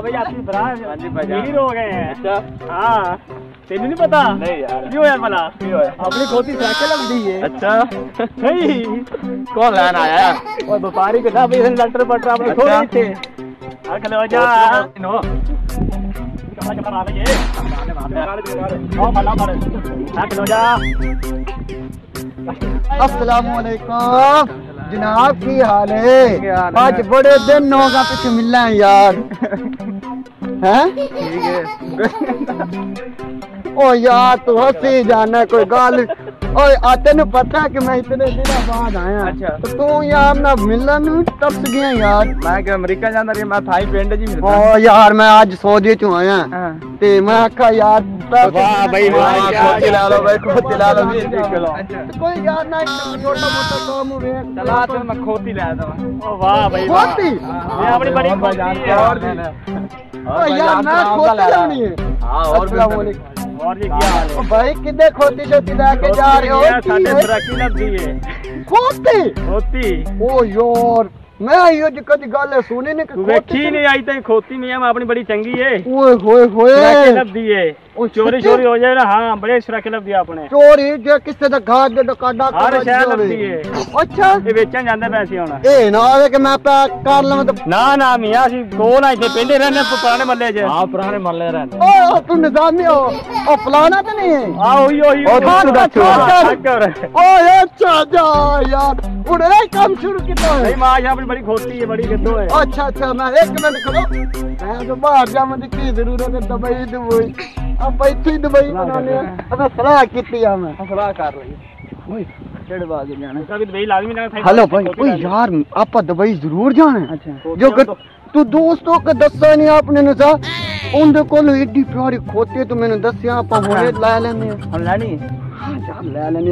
वाह भाई आपकी भरा हाँ। हो गए हैं। अच्छा। हाँ। तेन नहीं पता? नहीं यार। क्यों है भला? अपनी खोती सराके लगती है। अच्छा। नहीं। कौन लेन आया? और व्यापारी के साथ डॉक्टर पट रहा अपने अच्छा। खोल थे। अरे खलो जा। नो कपड़ा कपड़ा मार ये आओ भला मार हाँ खलो जा। अस्सलाम वालेकुम जनाब की हाल है? आज बड़े दिन होगा कुछ मिलना है यार। हैं? ठीक है। ओ यार तू हँसी जाना कोई गाल ओए आ तेन पता कि मैं इतने दिनों बाद आया। अच्छा। तो तू यार ना मिलन टप गया यार? मैं कि अमेरिका जाना रही मैं थाई पिंड जी ओ यार मैं आज सऊदी चो आया। हाँ। ते मैं आखा यार वाह भाई, वाह, खोती ला लो भाई खोती ला लो भी देख लो। कोई यार ना छोटा मोटा काम हुए चला तो मैं खोती ले आता ओ वाह भाई खोती? ये अपनी बड़ी खोती है। और यार मैं खोती लानी है हाँ और भी वालेकुम और ये क्या हाल ओ है भाई किदे खोती छोती लेके जा रहे हो खोती है, की साढ़े है? सराकी लगती है खोती खोती ओ यार मैं यो जी कदी गल सुनी नहीं कि तू वेखी नहीं आई तो खोती नहीं है मैं अपनी बड़ी चंगी ਚੋਰੀ ਚੋਰੀ ਹੋ ਜਾਏ ਨਾ ਹਾਂ ਬੜੇ ਸੁਰੱਖ ਲੱਭਦੀ ਆਪਣੇ ਚੋਰੀ ਜੇ ਕਿਸੇ ਦਾ ਘਾਹ ਦੇ ਡਕਾਡਾ ਹਰ ਸ਼ਹਿਰ ਲੱਭਦੀ ਏ ਅੱਛਾ ਇਹ ਵੇਚਣ ਜਾਂਦੇ ਪੈਸੇ ਹੁਣ ਇਹ ਨਾ ਆਵੇ ਕਿ ਮੈਂ ਪੈ ਕਰ ਲਵਾਂ ਤੇ ਨਾ ਨਾ ਮੀਆਂ ਅਸੀਂ ਕੋਲ ਆ ਇੱਥੇ ਪਹਿਲੇ ਰਹਿੰਦੇ ਪੁਰਾਣੇ ਮੱਲੇ 'ਚ ਹਾਂ ਪੁਰਾਣੇ ਮੱਲੇ ਰਹਿੰਦੇ ਓਏ ਤੂੰ ਨਿਜ਼ਾਮੀ ਹੋ ਉਹ ਫਲਾਣਾ ਤੇ ਨਹੀਂ ਹੈ ਆ ਉਹੀ ਉਹੀ ਉਹ ਤੂੰ ਦਾ ਚੋਰ ਓਏ ਅੱਛਾ ਜਾ ਯਾਰ ਉਹਨੇ ਕੰਮ ਸ਼ੁਰੂ ਕੀਤਾ ਹੈ ਨਹੀਂ ਮਾਂ ਯਾਰ ਬੜੀ ਖੋਤੀ ਹੈ ਬੜੀ ਕਿੱਥੋਂ ਹੈ ਅੱਛਾ ਅੱਛਾ ਮੈਂ ਇੱਕ ਮਿੰਟ ਖੜੋ ਮੈਂ ਤਾਂ ਬਾਹਰ ਜਾਵਾਂ ਦੀ ਕੀ ਜ਼ਰੂਰਤ ਹੈ ਦਬਈ ਦਬਈ अब बैठी दुबई बनाने अब सलाह कितनी है मैं सलाह कर रही अच्छा, ओए डेढ़ हेलो भाई ओए यार आप दुबई ज़रूर जाना जो तू दोस्तों का दस्सा नहीं आपने ना उनके कोल एडी प्यारी खोते तो मैंने दस्या आप ला लेने यार ले लेने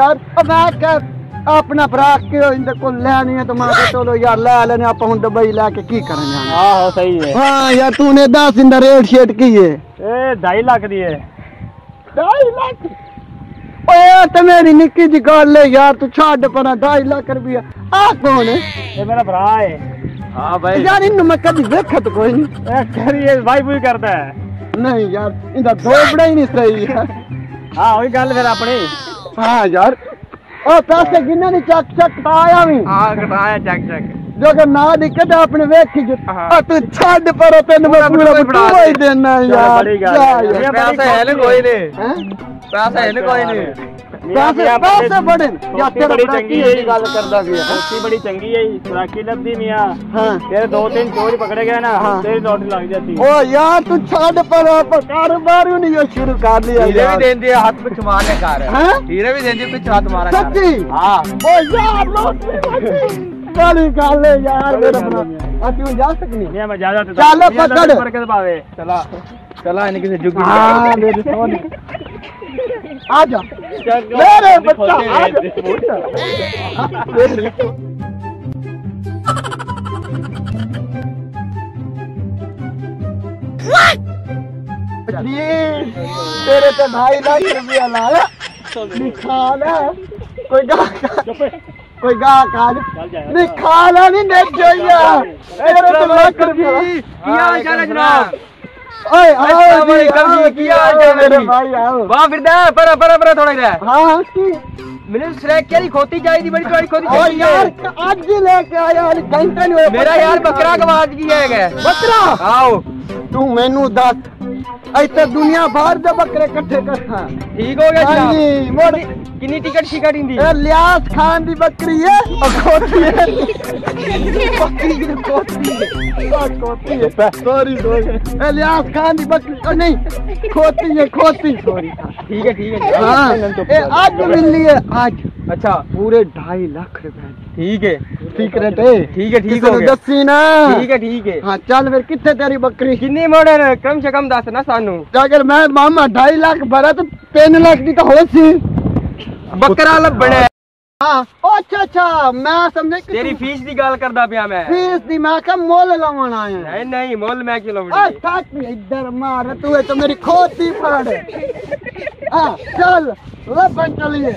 यार अपना भरा को लेनी है? तो मैं चलो यार ले लेने आप हम दुबई लेके की करेंगे हाँ सही है। हाँ यार तूने दस इन रेट शेट की है। ए ढाई लाख दी है। लाख? ओए ते मेरी निक्की जी गल है यार तू छाड़ पर ढाई लाख रुपया। आ कौन है? ये मेरा भरा है। हाँ भाई। तो यार इन मैं कभी देखा तो कोई नहीं। करिए भाई भी करता है। नहीं यार इनका दो ही नहीं सही है। हाँ वही गल फिर अपनी। हाँ यार तू छाड़ पर तेन मैं पूरा पूरा पूरा बड़ा ही देना चलो, यार बड़ी गल जा है। यार। ये बड़ी पैसा है ना कोई नहीं हैं? पैसा है ना कोई नहीं पैसे पैसे बड़े या खोती तेरा बड़ी बड़ा चंगी की है गल करदा भी है खोती बड़ी चंगी है सुराखी लगती मियाँ हाँ तेरे दो तीन चोर पकड़े गए ना हाँ। तेरी लॉटरी लग जाती ओ यार तू छाड़ पर पर कारोबार ही नहीं ये शुरू कर लिया हीरे भी यार देंदी है हाथ पे मारने कार है हैं? हीरे भी देंदी है कुछ हाथ मारा कर सच्ची हाँ ओ यार लौटने लगी बड़ी गल है यार बड़ी मेरा गल है। बना आ तू जा सकनी मियाँ मैं ज़्यादा चलो, पकड़। बरकत पावे चला चला इनकी से जुगी हाँ मेरी सोनी आ जा मेरे बच्चा आ जा ये तेरे तो ढाई लाख रुपया लाया। दिखा ले कोई गा कोई गा काल नहीं खाला नहीं देख जोइया तेरे तो लाख रुपया है जनाब। ओए आओ जी आओ जी, जी, क्या है मेरे भाई? आओ। वाह फिरदा परा परा परा थोड़ा इधर। हाँ की? मैंने स्रैक क्या खोती चाहिए बड़ी थोड़ी खोती और यार आज ही लेके आया यार घंटा नहीं होया मेरा यार बकरा गवाच गया है बकरा? आओ। तू मैनू दस। ऐसे दुनिया भर दे बकरे इकट्ठे करता। ठीक हो गया हाँ जनाब। जी मोड़ किन्नी टिकट शिकट इंदी लियास खान दी बकरी है। और खोती है। खोती है खोती है सॉरी सॉरी खान बकरी नहीं खोती है खोती। सॉरी ठीक है ठीक है। हाँ आज मिली है आज। अच्छा। पूरे ढाई लाख रुपए। ठीक है। सीक्रेट है ठीक है ठीक हो ने दसी ना। ठीक है ठीक है। हाँ चल फिर कितने तेरी बकरी? किन्नी मॉडल कम से कम दस ना सानू। अगर मैं मामा ढाई लाख भरा तो तीन लाख की तो हो सी बकरा लबने हाँ ਅੱਛਾ ਅੱਛਾ ਮੈਂ ਸਮਝਿਆ ਕਿ ਤੇਰੀ ਫੀਸ ਦੀ ਗੱਲ ਕਰਦਾ ਪਿਆ ਮੈਂ ਫੀਸ ਦੀ ਮੈਂ ਕਿਹਾ ਮੁੱਲ ਲਾਉਣ ਆਇਆ ਨਹੀਂ ਨਹੀਂ ਮੁੱਲ ਮੈਂ ਕਿਉਂ ਲਾਉਣੀ ਆ ਸੱਚ ਇੱਧਰ ਮਾਰ ਤੂੰ ਇਹ ਤਾਂ ਮੇਰੀ ਖੋਤੀ ਫੜ ਆ ਚੱਲ ਲੱਭਣ ਚਲੀਏ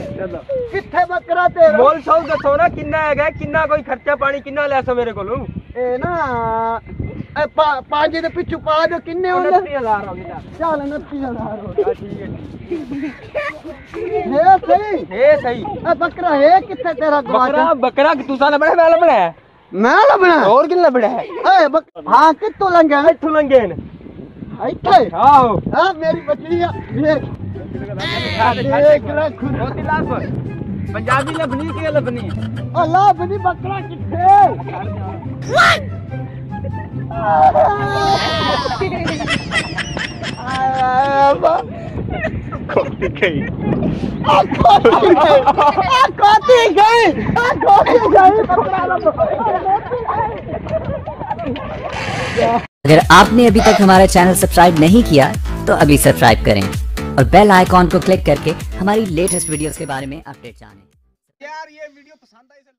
ਕਿੱਥੇ ਬੱਕਰਾ ਤੇ ਮੁੱਲ ਸੌ ਦੱਸੋ ਨਾ ਕਿੰਨਾ ਹੈਗਾ ਕਿੰਨਾ ਕੋਈ ਖਰਚਾ ਪਾਣੀ ਕਿੰਨਾ ਲੈਸੋ ਮੇਰੇ ਕੋਲੋਂ ਇਹ ਨਾ ਪੰਜ ਦੇ ਪਿੱਛੂ ਪਾ ਦਿਓ ਕਿੰਨੇ ਹੁੰਦੇ 29000 ਹੋ ਗਿਆ ਚੱਲ 29000 ਹੋ ਆ ਠੀਕ ਹੈ ਹੈ ਸਹੀ ਇਹ ਸਹੀ ਇਹ ਬੱਕਰਾ ਹੈ ਕਿੱਥੇ ਤੇਰਾ ਬੱਕਰਾ ਗਵਾਚਾ ਬੱਕਰਾ ਤੂੰ ਸਾਲਾ ਬੜਾ ਮੈਂ ਲੱਭਣਾ ਹੈ ਮੈਂ ਲੱਭਣਾ ਹੋਰ ਕਿੰਨਾ ਲੱਭਣਾ ਹੈ ਓਏ ਬੱਕ- ਹਾਂ ਕਿੱਥੋਂ ਲੰਘਿਆ ਇੱਥੋਂ ਲੰਗੇ ਨੇ ਇੱਥੇ ਆਹੋ ਹਾਂ ਮੇਰੀ ਬੱਕਰੀ ਆ ਵੇਖ ਛੱਡ, ਛੱਡ। ਦੇਖ ਲੈ ਖੁਦ ਮੋਤੀ ਲੱਭ ਪੰਜਾਬੀ ਲੱਭਣੀ ਕਿ ਲੱਭਣੀ ਉਹ ਲੱਭ ਨੀ ਬੱਕਰਾ ਕਿੱਥੇ अगर आपने अभी तक हमारा चैनल सब्सक्राइब नहीं किया तो अभी सब्सक्राइब करें और बेल आइकॉन को क्लिक करके हमारी लेटेस्ट वीडियोस के बारे में अपडेट जानें। यार, ये वीडियो पसंद आई तो